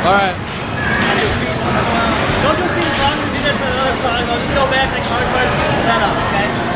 All right. Don't just be as long as you did for the other song. I'll just go back like hard first set up, okay?